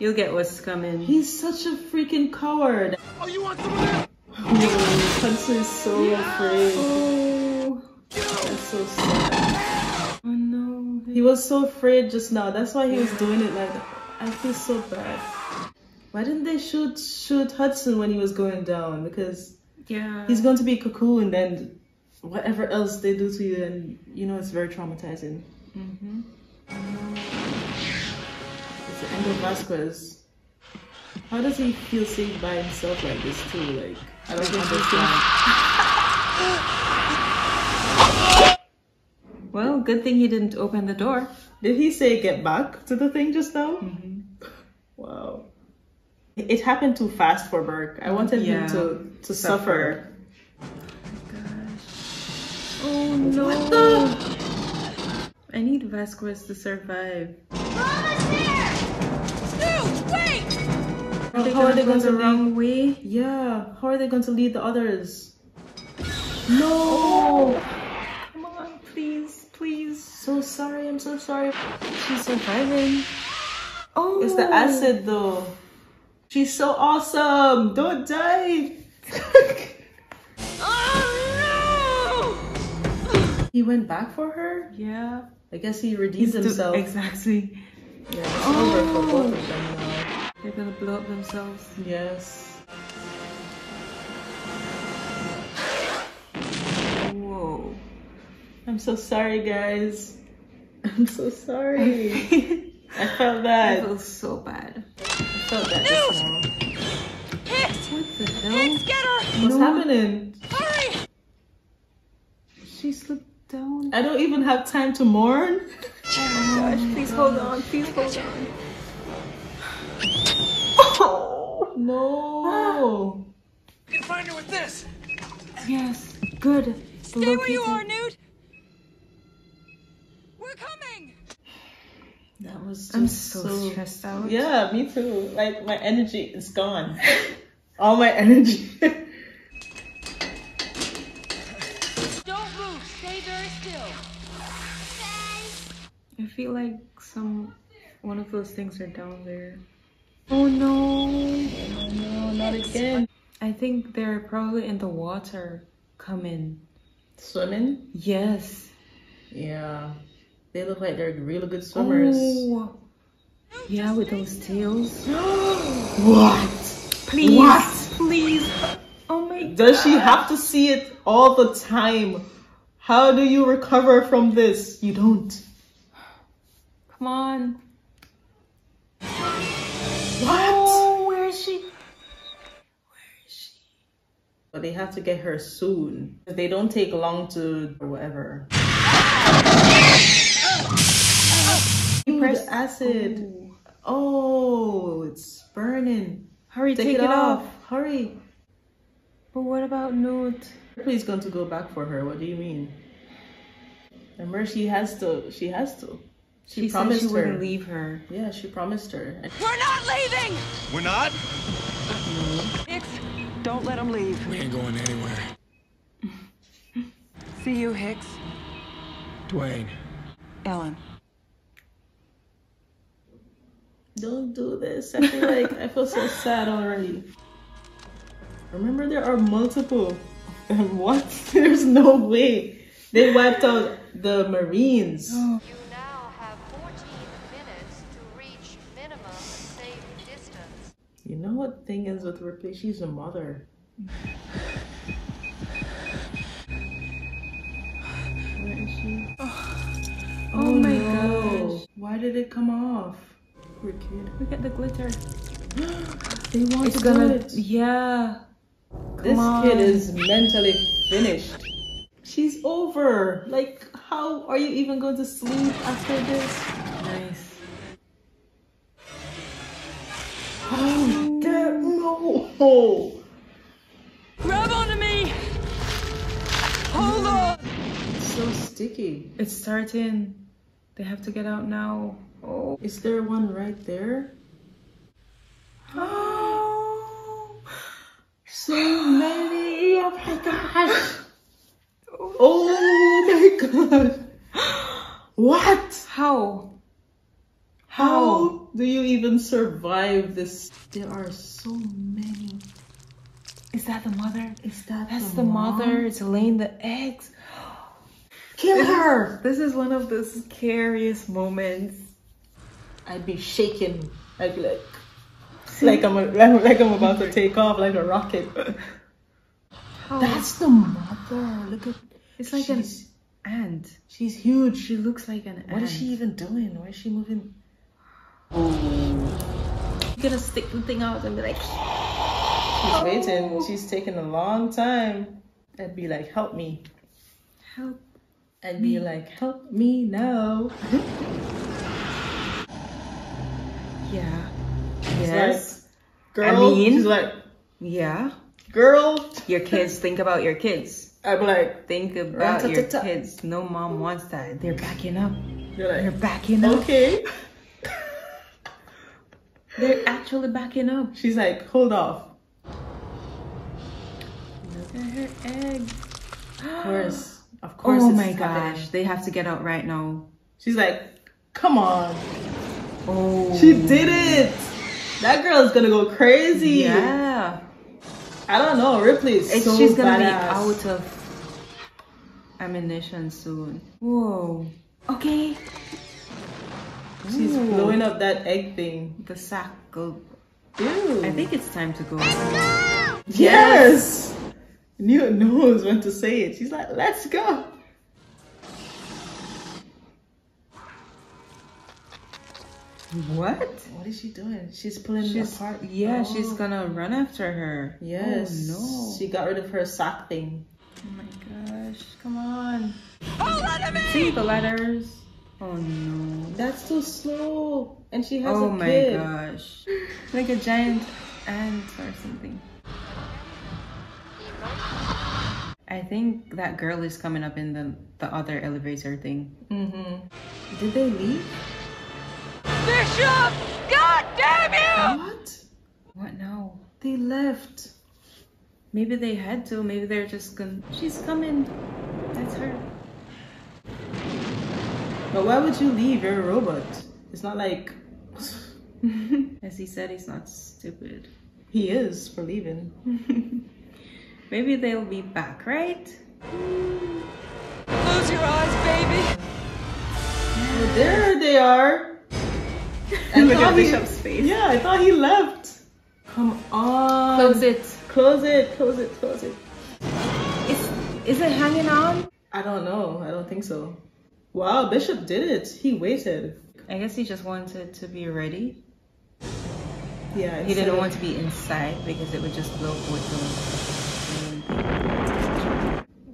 You'll get what's coming. He's such a freaking coward. Oh, you want some of that? Oh, Hudson is so afraid. Oh, That's so sad. oh no. He was so afraid just now. That's why he was doing it like that. I feel so bad. Why didn't they shoot shoot Hudson when he was going down? Because Yeah. he's going to be cocooned and whatever else they do to you, and you know it's very traumatizing. Mm-hmm. It's the end of Vasquez. How does he feel safe by himself like this too? Like I don't understand. Well, good thing he didn't open the door. Did he say get back to the thing just now? Wow. It happened too fast for Burke. I wanted Yeah. him to, to suffer. Gosh. Oh no. I need Vasquez to survive. wait! How, they how are they go going the to wrong lead? way? Yeah. How are they going to lead the others? No. Come on, please, please. So sorry. I'm so sorry. She's surviving. Oh, It's the oh. acid though. She's so awesome. Don't die. Oh He went back for her? Yeah. I guess he redeemed He's himself. exactly. Yeah, it's over for both of them now. They're gonna blow up themselves. Yes. Whoa. I'm so sorry, guys. I'm so sorry. I felt bad. I that. feel so bad. I felt that just now. Hicks! What the hell? Hicks, get her! What's No. happening? Hurry! She slipped down. I don't even have time to mourn. Oh my gosh, please hold on. Please hold on. Oh no. You can find her with this. Yes. Good. Stay where you are, Newt! We're coming! That was just I'm so, stressed out. Yeah, me too. Like my energy is gone. All my energy. Don't move. Stay very still. I feel like some one of those things are down there. Oh no. Oh no, not again. I think they're probably in the water coming. Swimming? Yes. Yeah. They look like they're really good swimmers. Oh. Yeah, with those tails. What? Please. What? Please. Oh my Does she have to see it all the time? How do you recover from this? You don't. Come on. What? Oh, where is she? Where is she? But they have to get her soon. They don't take long to whatever. He pressed acid. Oh. Oh, it's burning. Hurry, Take, take, it, it off. off. Hurry. But what about Newt? Ripley's going to go back for her. What do you mean? Remember, she has to. She has to. She, She said promised she her. wouldn't leave her. Yeah, she promised her. We're not leaving! We're not? Hicks, don't let him leave. We ain't going anywhere. See you, Hicks. Dwayne. Ellen. Don't do this. I feel like I feel so sad already. Remember, there are multiple. And what? There's no way they wiped out the Marines. Oh. You now have 14 minutes to reach minimum safe distance. You know what thing is with Ripley? She's a mother. Where is she? Oh, my oh, no. gosh. Why did it come off? Kid. Look at the glitter. They want It's to gonna. it. Yeah. This Come kid is mentally finished. She's over. Like, how are you even going to sleep after this? Nice. Oh, damn, no. Grab onto me! Hold on! It's so sticky. It's starting. They have to get out now. Oh. Is there one right there? Oh. So many. Oh my gosh. Oh my god. What? How? How do you even survive this? There are so many. Is that the mother? Is that That's the the, mother. It's laying the eggs. Kill her! This is one of the scariest moments. I'd be shaking. I'd be like, like I'm, like, like I'm about to take off like a rocket. That's the mother. Look at. It's like she's, an ant. She's huge. She looks like an ant. What is she even doing? Why is she moving? You're gonna stick the thing out and be like, She's oh. waiting. She's taking a long time. I'd be like, help me. help. I'd be like, help me now. Yeah. She's Yes. like, girl. I mean- she's like, Yeah. girl. Your kids. Think about your kids. I'm like, Think about your kids. No mom wants that. They're backing up. you're They're backing up. okay. They're actually backing up. She's like, hold off. Look at her egg. Of course. Of oh course. Oh my happening. gosh. They have to get out right now. She's like, come on. Oh. She did it. That girl is gonna go crazy. Yeah. I don't know. Ripley is It's, so she's gonna be out of ammunition soon. Whoa. Okay. She's Ooh. blowing up that egg thing. The sack go. Ew. I think it's time to go. Let's go! Yes. Newt knows when to say it. She's like, let's go. What? What is she doing? She's pulling She's it apart. yeah. She's Oh. gonna run after her. Yes. Oh no. She got rid of her sock thing. Oh my gosh. Come on. Hold on me! See the letters. Oh no. That's too slow. And she has Oh a my gosh. Like a giant ant or something. I think that girl is coming up in the the other elevator thing. Mm-hmm. Did they leave? Bishop! God damn you! What? What now? They left. Maybe they had to. Maybe they're just gonna. She's coming. That's her. But why would you leave? You're a robot. It's not like As he said, he's not stupid. he is for leaving. Maybe they'll be back, right? Close your eyes, baby. There they are. I Look thought at he- Bishop's face. Yeah, I thought he left. Come on. Close it. Close it. Close it. Close it. Is is it hanging on? I don't know. I don't think so. Wow, Bishop did it. He waited. I guess he just wanted to be ready. Yeah, He didn't of- want to be inside because it would just blow with the.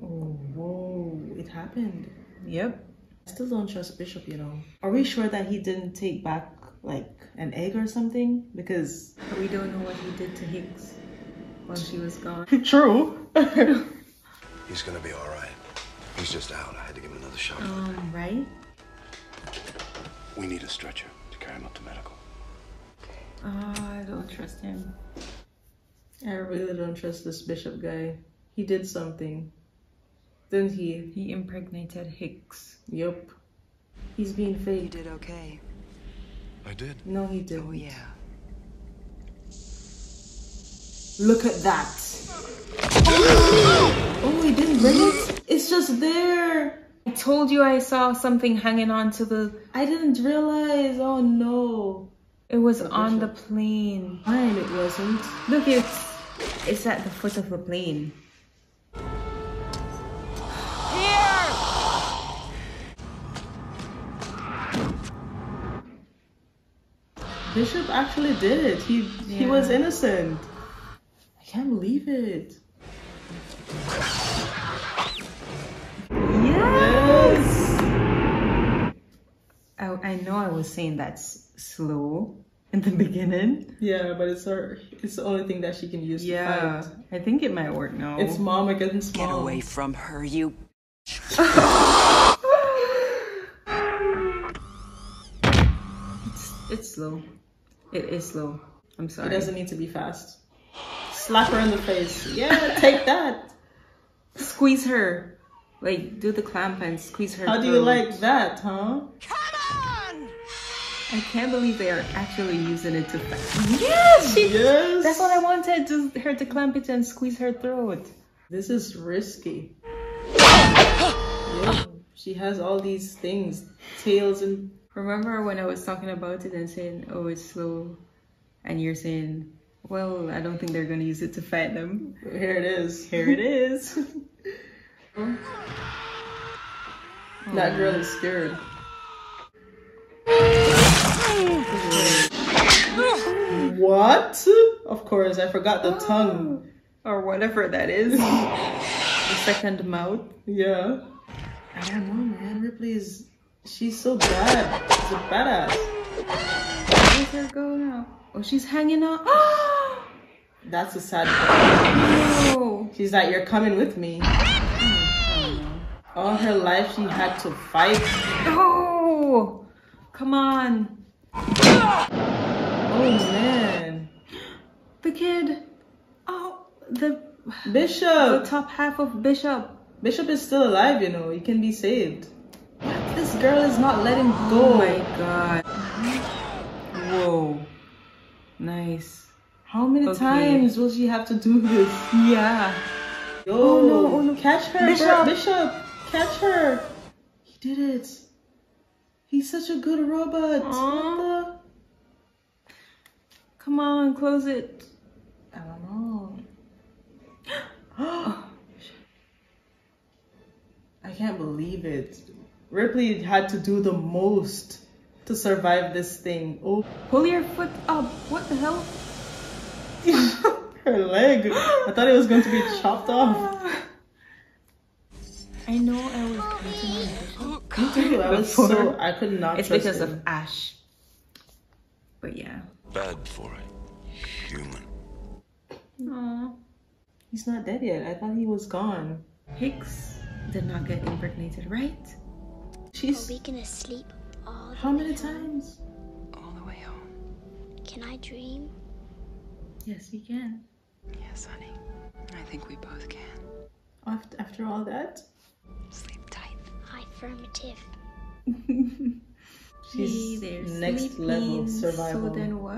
Oh, whoa! It happened. Yep. I still don't trust Bishop. You know. Are we sure that he didn't take back like an egg or something? Because we don't know what he did to Hicks while she was gone. True. He's gonna be all right. He's just out. I had to give him another shot. Um, right? We need a stretcher to carry him up to medical. Uh, I don't trust him. I really don't trust this Bishop guy. He did something. Didn't he? He impregnated Hicks. Yup. He's being fake. You did okay. I did. No, he didn't. Oh, yeah. Look at that. Oh, he didn't bring it? It's just there. I told you I saw something hanging on to the. I didn't realize. Oh no. It was on the plane. Mine, it wasn't. Look, it's it's at the foot of the plane. Bishop actually did it. He he was innocent. I can't believe it. Yes. I, I know I was saying that's slow in the beginning. Yeah, but it's her. It's the only thing that she can use Yeah, to fight. I think it might work now. It's mom against Get away from her, you. It's, it's slow. It is slow. I'm sorry. It doesn't need to be fast. Slap her in the face. Yeah, take that. Squeeze her. Like, do the clamp and squeeze her. How do you like that, huh? Come on! I can't believe they are actually using it to fight. Yes, she, Yes. That's what I wanted to her to clamp it and squeeze her throat. This is risky. Yeah, she has all these things, tails and Remember when I was talking about it and saying, "Oh, it's slow," and you're saying, "Well, I don't think they're gonna use it to fight them." here it is. Here it is. That girl is scared. What? Of course, I forgot the tongue. Oh. or whatever that is. the second mouth. Yeah. I don't know, man. Ripley is. She's so bad. She's a badass. Where's her go now? Oh, she's hanging out. That's a sad part. no. She's like, You're coming with me. All her life, she had to fight. Oh, come on. Oh, man. The kid. Oh, the Bishop. the top half of Bishop. Bishop is still alive, you know. He can be saved. This girl is not letting go. Oh my god. Whoa. Nice. How many Okay. times will she have to do this? Yeah. Oh, Yo, Oh, no, oh, no. catch her, Bishop. Bishop. Bishop, catch her. He did it. He's such a good robot. What Come on, close it. I don't know. I can't believe it. Ripley had to do the most to survive this thing. Oh, Pull your foot up. What the hell? her leg. I thought it was going to be chopped off. I know I was counting on Bishop. Me too. I was Before. so I could not. It's trust because him. of Ash. But yeah. Bad for a human. Aw. He's not dead yet. I thought he was gone. Hicks did not get impregnated, right? Are She's we gonna sleep all the how way many home? times? All the way home. Can I dream? Yes, you can. Yes, honey. I think we both can. After, after all that, Sleep tight. Affirmative. she's Hey, they're next level survival. So then what?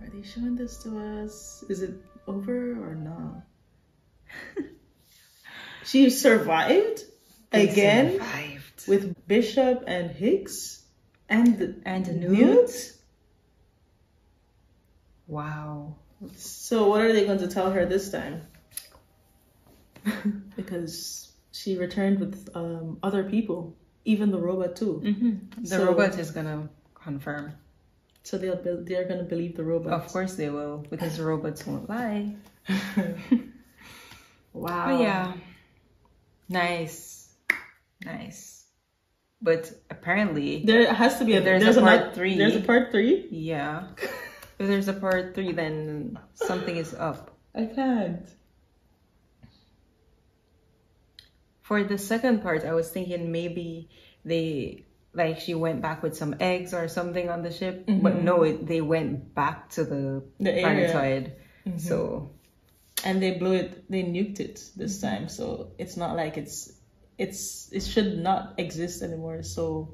Are they showing this to us? Is it over or not? she survived They again. survived. With Bishop and Hicks and and Newt. Newt. Wow. So what are they going to tell her this time? because she returned with um, other people, even the robot too. Mm-hmm. The So- robot is gonna confirm. So they'll be- they're gonna believe the robot. Of course they will, because the robots won't lie. Wow. But yeah. Nice. Nice. But apparently There has to be a there's, there's a part three. There's a part three. Yeah. if there's a part three, then something is up. I can't. For the second part, I was thinking maybe they like she went back with some eggs or something on the ship, but Mhm. no, it, they went back to the, The planetoid. Mhm. So and they blew it they nuked it this time so it's not like it's it's it should not exist anymore so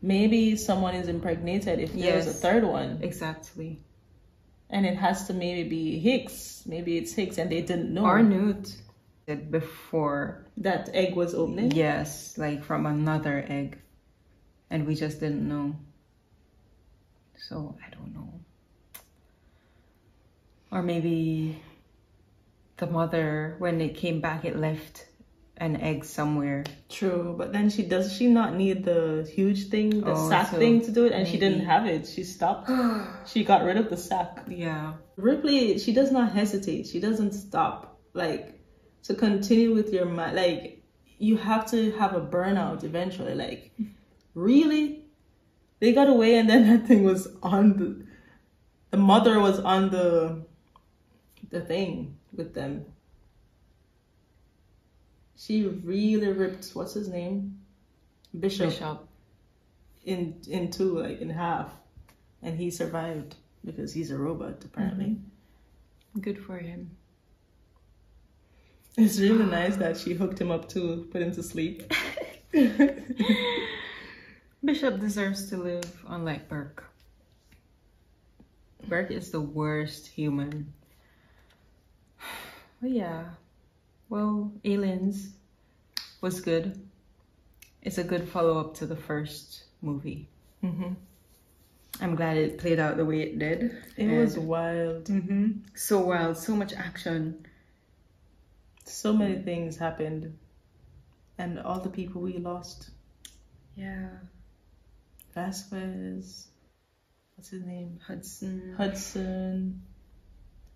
maybe someone is impregnated if there's a third one exactly. and it has to maybe be hicks maybe it's hicks and they didn't know Or Newt before that egg was opening Yes, like from another egg. And we just didn't know. So I don't know. Or maybe the mother, when it came back, it left an egg somewhere. true but then she does she not need the huge thing the Oh, sack so thing to do it and she didn't have it she stopped she got rid of the sack Yeah. Ripley, she does not hesitate. She doesn't stop. Like to continue with your mind. Like you have to have a burnout eventually. Like really, they got away, and then that thing was on the. The mother was on the. The thing with them. She really ripped what's his name, Bishop, Bishop. in in two like in half, and he survived because he's a robot apparently. Mm-hmm. Good for him. It's really nice that she hooked him up to put him to sleep. Bishop deserves to live, unlike Burke. Burke is the worst human. But yeah, well, Aliens was good. It's a good follow up to the first movie. Mhm. I'm glad it played out the way it did. It was wild. hmm So wild, so much action. So many things happened, and all the people we lost. Yeah. Vasquez, what's his name? Hudson. Hudson,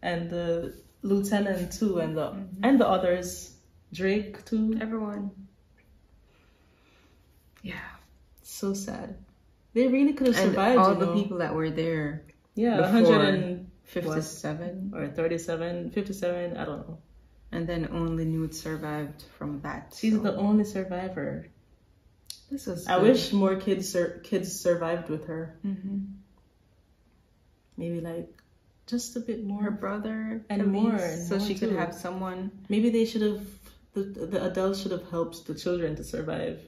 and the lieutenant too, and the and the others, Drake too. Everyone. Yeah. So sad. They really could have And survived. all you the know? people that were there. Yeah, before 157 or 37, 57, I don't know. And then only Newt survived from that. She's so- the only survivor. This was I good. wish more kids sur- kids survived with her. Mhm. Maybe like just a bit more. Her brother and more, and so more she could have someone. Maybe they should have the the adults should have helped the children to survive,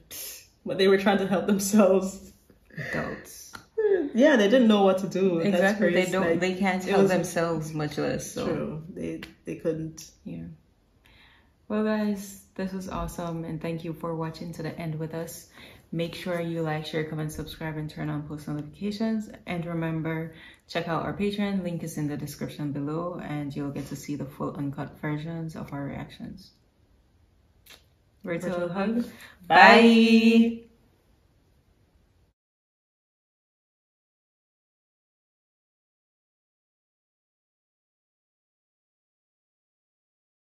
but they were trying to help themselves. Adults. Yeah, they didn't know what to do. That's Exactly. They don't. Like, they can't help was themselves, much less. So. True. They they couldn't. Yeah. Well, guys, this was awesome, and thank you for watching to the end with us. Make sure you like, share, comment, subscribe, and turn on post notifications. And remember, check out our Patreon. Link is in the description below, and you'll get to see the full uncut versions of our reactions. Virtual hug. Bye.